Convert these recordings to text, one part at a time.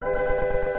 you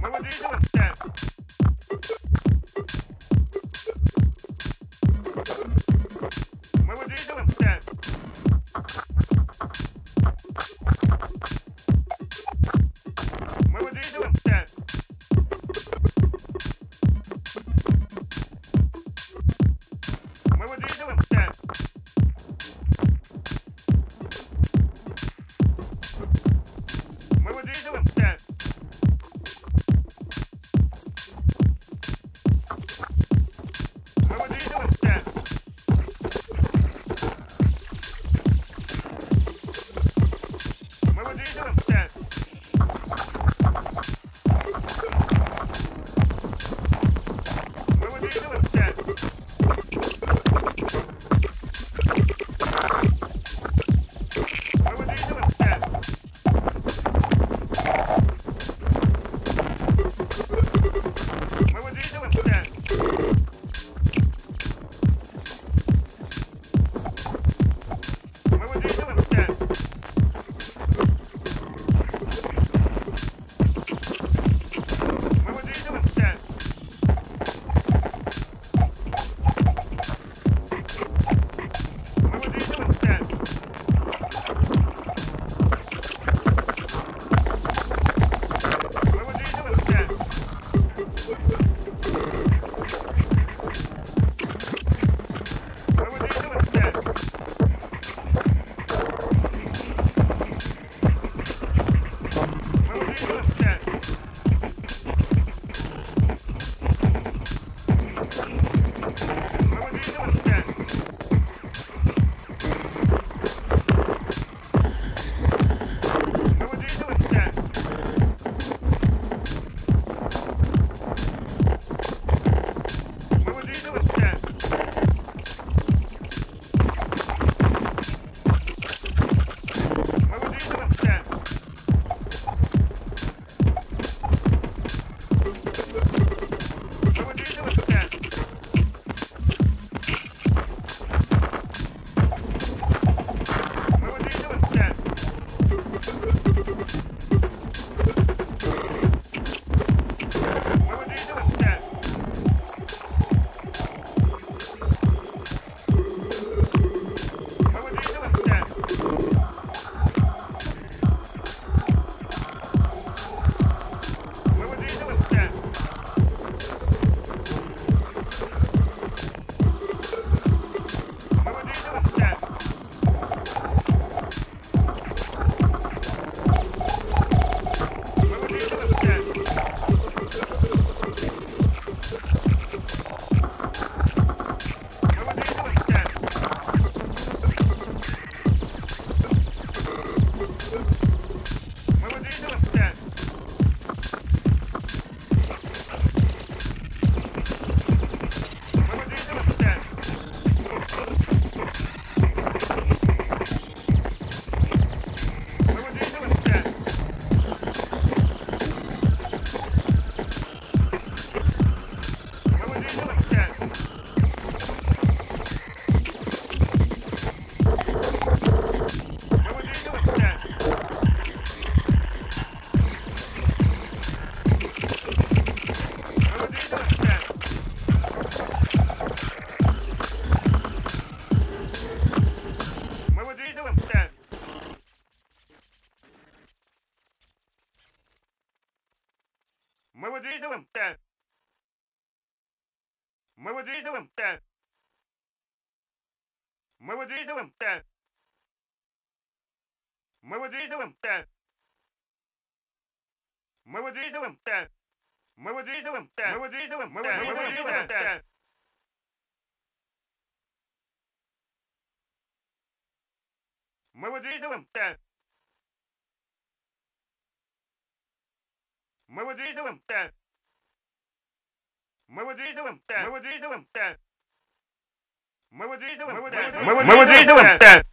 What Move these little steps. Да. Мы выдвигаем, да. Мы выдвигаем, да. Мы выдвигаем, да. Мы выдвигаем, да. Мы выдвигаем, мы выдвигаем, да. Мы выдвигаем, да. Мы выдвигаем, да. Мы выдвигаем, да. Мы выдвигаем, да. Мы выдвигаем, мы выдвигаем, мы выдвигаем, да.